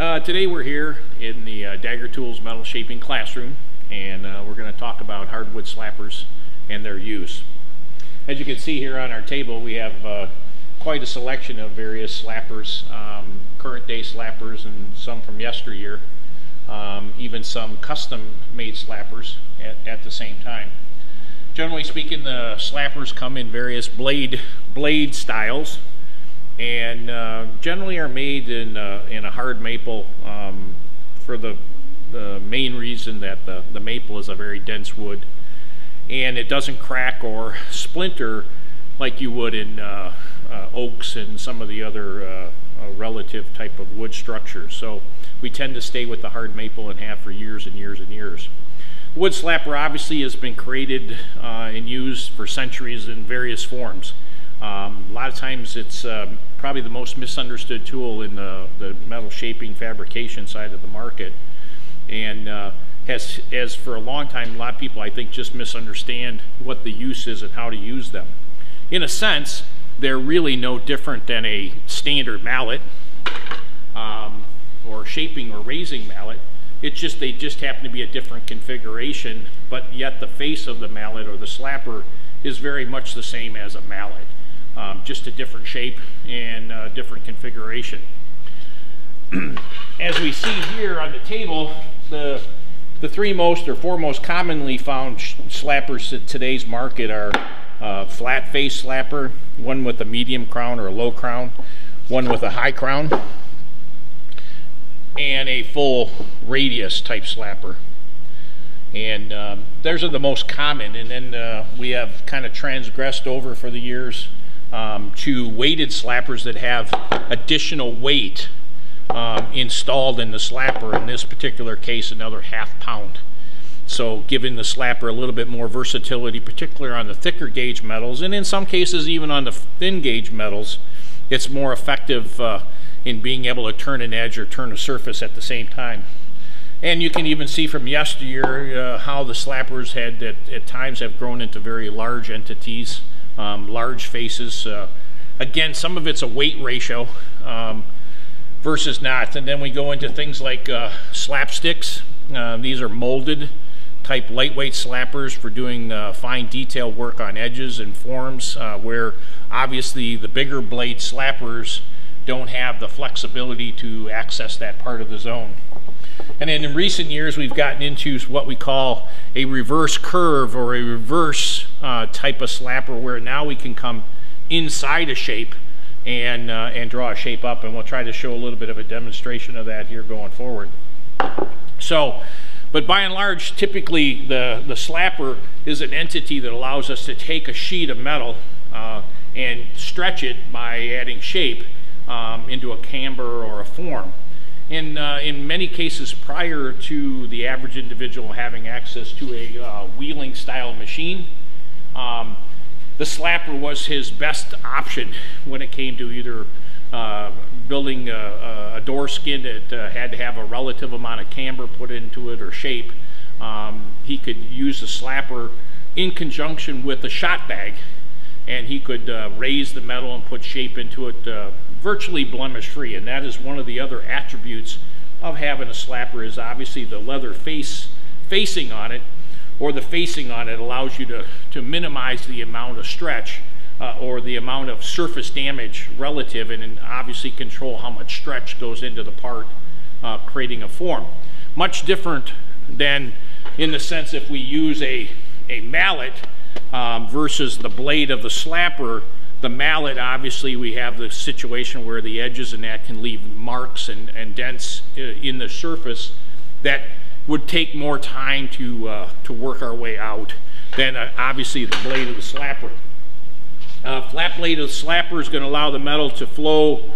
Uh, today we're here in the uh, Dagger Tools metal shaping classroom and uh, we're going to talk about hardwood slappers and their use. As you can see here on our table we have uh, quite a selection of various slappers, um, current day slappers and some from yesteryear, um, even some custom made slappers at, at the same time. Generally speaking the slappers come in various blade blade styles and uh, generally are made in, uh, in a hard maple um, for the, the main reason that the, the maple is a very dense wood and it doesn't crack or splinter like you would in uh, uh oaks and some of the other uh, relative type of wood structures. So we tend to stay with the hard maple and have for years and years and years. Wood slapper obviously has been created and used for centuries in various forms. Um, a lot of times it's um, probably the most misunderstood tool in the, the, metal shaping fabrication side of the market. And uh, has, as for a long time, a lot of people I think just misunderstand what the use is and how to use them. In a sense, they're really no different than a standard mallet um, or shaping or raising mallet. It's just they just happen to be a different configuration, but yet the face of the mallet or the slapper is very much the same as a mallet um, just a different shape and uh, different configuration. As we see here on the table, the, the three most or four most commonly found slappers at today's market are uh, flat face slapper, one with a medium crown or a low crown, one with a high crown, and a full radius type slapper. And um, those are the most common. And then uh, we have kind of transgressed over for the years um, to weighted slappers that have additional weight um, installed in the slapper, in this particular case another half pound. So giving the slapper a little bit more versatility, particularly on the thicker gauge metals, and in some cases even on the thin gauge metals, it's more effective uh, in being able to turn an edge or turn a surface at the same time. And you can even see from yesteryear uh, how the slappers had at, at times have grown into very large entities um, large faces. Uh, again, some of it's a weight ratio um, versus not. And then we go into things like uh, slapsticks. Uh, these are molded type lightweight slappers for doing uh, fine detail work on edges and forms uh, where obviously the bigger blade slappers don't have the flexibility to access that part of the zone. And then in recent years, we've gotten into what we call a reverse curve or a reverse uh, type of slapper where now we can come inside a shape and, uh, and draw a shape up. And we'll try to show a little bit of a demonstration of that here going forward. So, but by and large, typically the, the slapper is an entity that allows us to take a sheet of metal uh, and stretch it by adding shape um, into a camber or a form. In, uh, in many cases prior to the average individual having access to a uh, wheeling style machine, um, the slapper was his best option when it came to either uh, building a, a, door skin that uh, had to have a relative amount of camber put into it or shape. Um, he could use the slapper in conjunction with a shot bag and he could uh, raise the metal and put shape into it uh, virtually blemish free and that is one of the other attributes of having a slapper is obviously the leather face facing on it or the facing on it allows you to, to minimize the amount of stretch uh, or the amount of surface damage relative and, and, obviously control how much stretch goes into the part uh, creating a form. Much different than in the sense if we use a, a mallet um, versus the blade of the slapper the mallet, obviously, we have the situation where the edges and that can leave marks and, and dents uh, in the surface that would take more time to, uh, to work our way out than uh, obviously the blade of the slapper. Uh, flat blade of the slapper is going to allow the metal to flow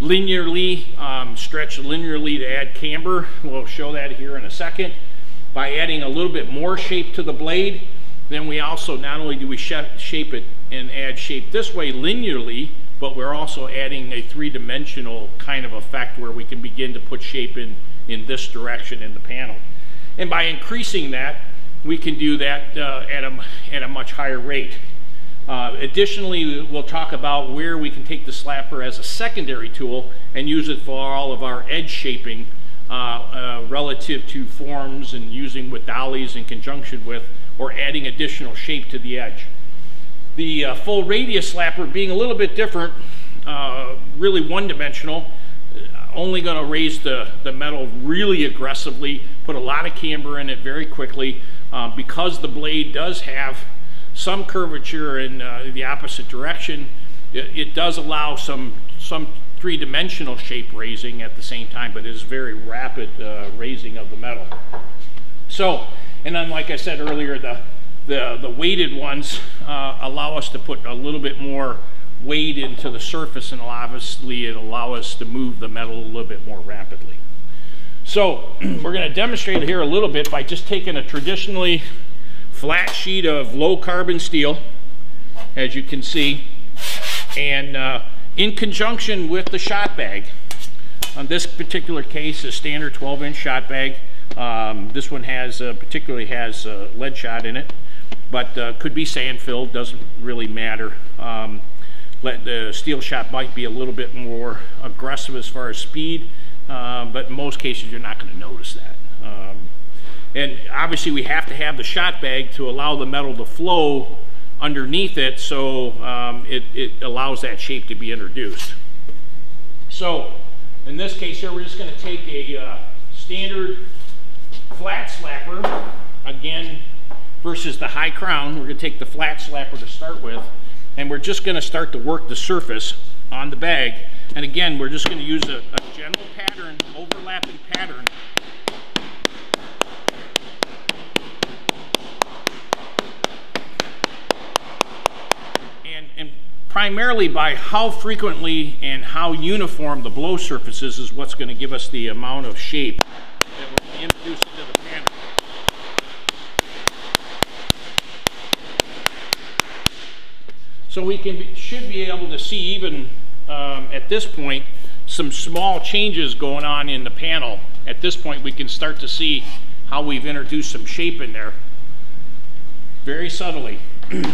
linearly, um, stretch linearly to add camber. We'll show that here in a second. By adding a little bit more shape to the blade, then we also, not only do we shape it and add shape this way linearly, but we're also adding a three-dimensional kind of effect where we can begin to put shape in, in this direction in the panel. And by increasing that, we can do that uh, at, a, at a much higher rate. Uh, additionally, we'll talk about where we can take the slapper as a secondary tool and use it for all of our edge shaping uh, uh, relative to forms and using with dollies in conjunction with or adding additional shape to the edge. The uh, full radius slapper being a little bit different, uh, really one-dimensional, only going to raise the, the metal really aggressively, put a lot of camber in it very quickly. Uh, because the blade does have some curvature in uh, the opposite direction, it, it, does allow some, some three-dimensional shape raising at the same time, but it is very rapid uh, raising of the metal. So, and then like I said earlier, the, the, the weighted ones uh, allow us to put a little bit more weight into the surface and obviously it allow us to move the metal a little bit more rapidly. So we're going to demonstrate here a little bit by just taking a traditionally flat sheet of low carbon steel, as you can see, and uh, in conjunction with the shot bag. On this particular case, a standard 12 inch shot bag. Um, this one has uh, particularly has uh, lead shot in it, but uh, could be sand filled, doesn't really matter. Um, let the steel shot might be a little bit more aggressive as far as speed, uh, but in most cases you're not going to notice that. Um, and obviously we have to have the shot bag to allow the metal to flow underneath it so um, it, it allows that shape to be introduced. So in this case here we're just going to take a uh, standard flat slapper again versus the high crown. We're going to take the flat slapper to start with and we're just going to start to work the surface on the bag. And again, we're just going to use a, a general pattern, overlapping pattern. Primarily by how frequently and how uniform the blow surfaces is what's going to give us the amount of shape that we're introducing into the pattern. So we can be, should be able to see even um, at this point some small changes going on in the panel. At this point we can start to see how we've introduced some shape in there very subtly. and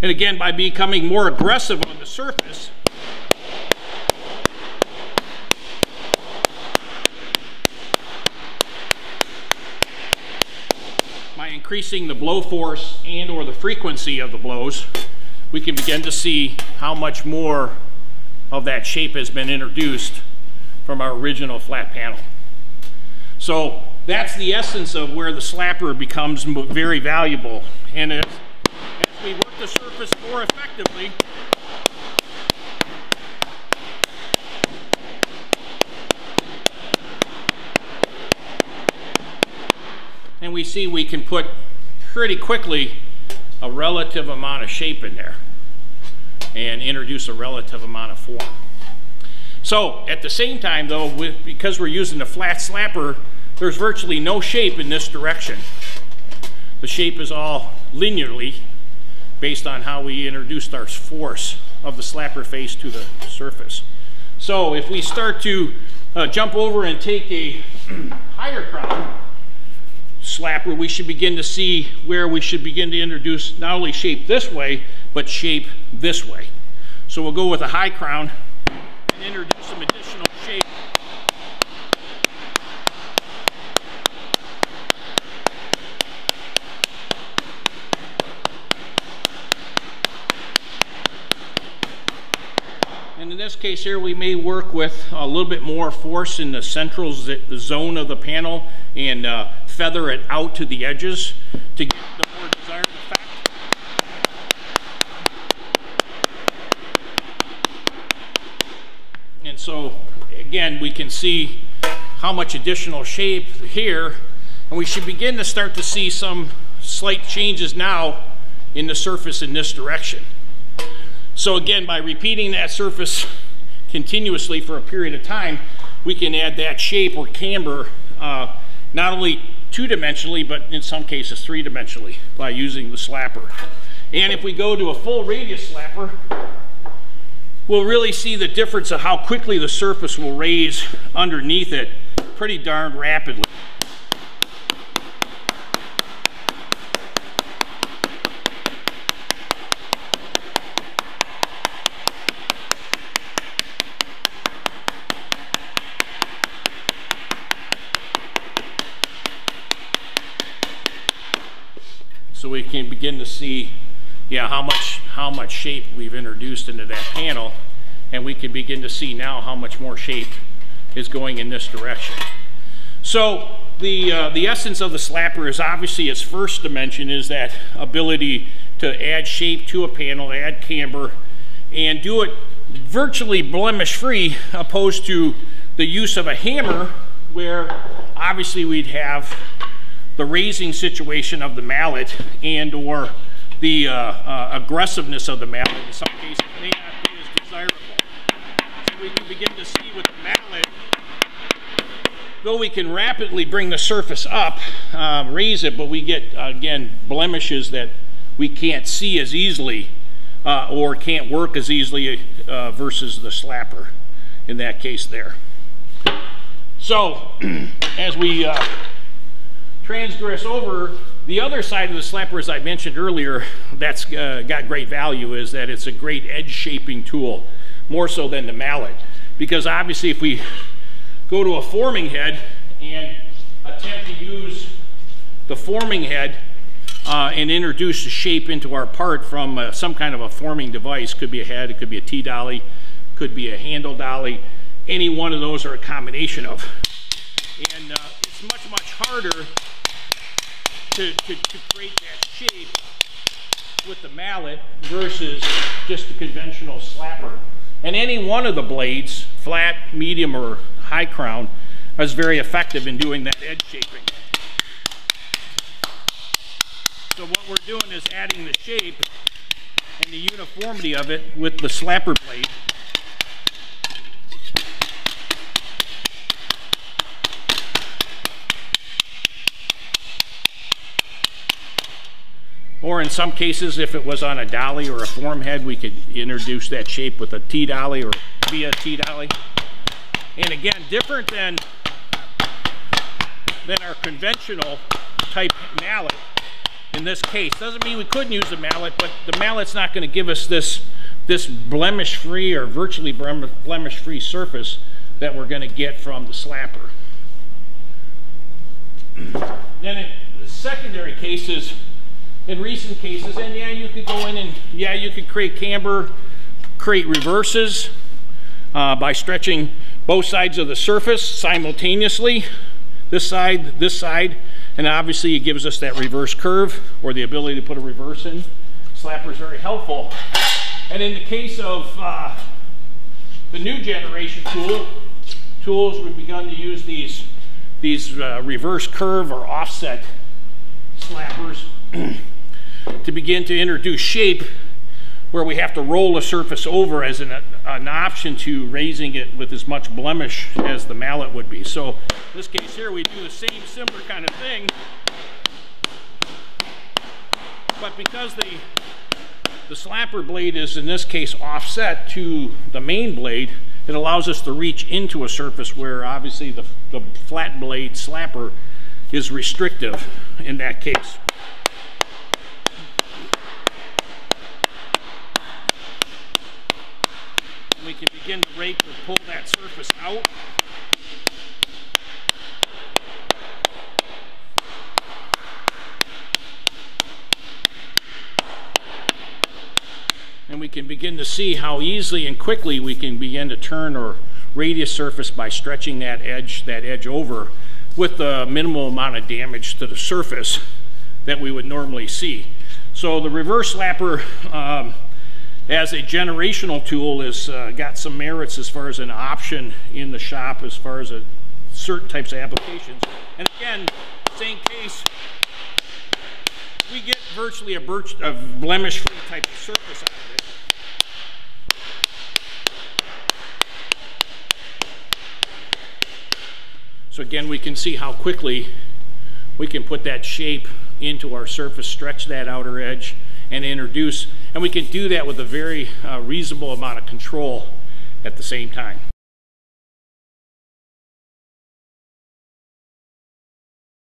again by becoming more aggressive on the surface by increasing the blow force and or the frequency of the blows we can begin to see how much more of that shape has been introduced from our original flat panel. So that's the essence of where the slapper becomes very valuable. And as, as we work the surface more effectively, and we see we can put pretty quickly a relative amount of shape in there and introduce a relative amount of form. So at the same time though, with, because we're using a flat slapper, there's virtually no shape in this direction. The shape is all linearly based on how we introduced our force of the slapper face to the surface. So if we start to uh, jump over and take a higher crown, slapper, we should begin to see where we should begin to introduce not only shape this way, but shape this way. So we'll go with a high crown and introduce some additional shape. And in this case here, we may work with a little bit more force in the central zone of the panel and uh, feather it out to the edges to get the more desired effect. And so, again, we can see how much additional shape here, and we should begin to start to see some slight changes now in the surface in this direction. So again, by repeating that surface continuously for a period of time, we can add that shape or camber uh, not only two-dimensionally, but in some cases three-dimensionally by using the slapper. And if we go to a full radius slapper, we'll really see the difference of how quickly the surface will raise underneath it pretty darn rapidly. So we can begin to see, yeah, how much, how much shape we've introduced into that panel. And we can begin to see now how much more shape is going in this direction. So the, uh, the essence of the slapper is obviously its first dimension is that ability to add shape to a panel, add camber, and do it virtually blemish free opposed to the use of a hammer where obviously we'd have the raising situation of the mallet and or the uh, uh, aggressiveness of the mallet in some cases may not be as desirable. So we can begin to see with the mallet, though we can rapidly bring the surface up, um, raise it, but we get, again, blemishes that we can't see as easily uh, or can't work as easily uh, versus the slapper in that case there. So, as we uh, transgress over, the other side of the slapper, as I mentioned earlier, that's uh, got great value is that it's a great edge shaping tool, more so than the mallet. Because obviously if we go to a forming head and attempt to use the forming head uh, and introduce a shape into our part from uh, some kind of a forming device, could be a head, it could be a T-dolly, could be a handle dolly, any one of those or a combination of. And uh, it's much, much harder to, to, to create that shape with the mallet versus just a conventional slapper. And any one of the blades, flat, medium, or high crown, is very effective in doing that edge shaping. So what we're doing is adding the shape and the uniformity of it with the slapper blade Or in some cases, if it was on a dolly or a form head, we could introduce that shape with a T-dolly or via T-dolly. And again, different than, than our conventional type mallet in this case. Doesn't mean we couldn't use the mallet, but the mallet's not going to give us this, this blemish-free or virtually blemish-free surface that we're going to get from the slapper. then in the secondary cases, in recent cases. And yeah, you could go in and yeah, you could create camber, create reverses uh, by stretching both sides of the surface simultaneously. This side, this side, and obviously it gives us that reverse curve or the ability to put a reverse in. Slapper is very helpful. And in the case of uh, the new generation tool, tools, we've begun to use these, these uh, reverse curve or offset slappers to begin to introduce shape where we have to roll a surface over as an, an, option to raising it with as much blemish as the mallet would be. So in this case here we do the same similar kind of thing, but because the, the slapper blade is in this case offset to the main blade, it allows us to reach into a surface where obviously the, the flat blade slapper is restrictive in that case. we can begin to rake or pull that surface out. And we can begin to see how easily and quickly we can begin to turn or radius surface by stretching that edge, that edge over with the minimal amount of damage to the surface that we would normally see. So the reverse slapper um, as a generational tool has uh, got some merits as far as an option in the shop as far as a, certain types of applications. And again, same case, we get virtually a, a blemish-free type of surface out of it. So again, we can see how quickly we can put that shape into our surface, stretch that outer edge, and introduce, and we can do that with a very uh, reasonable amount of control at the same time.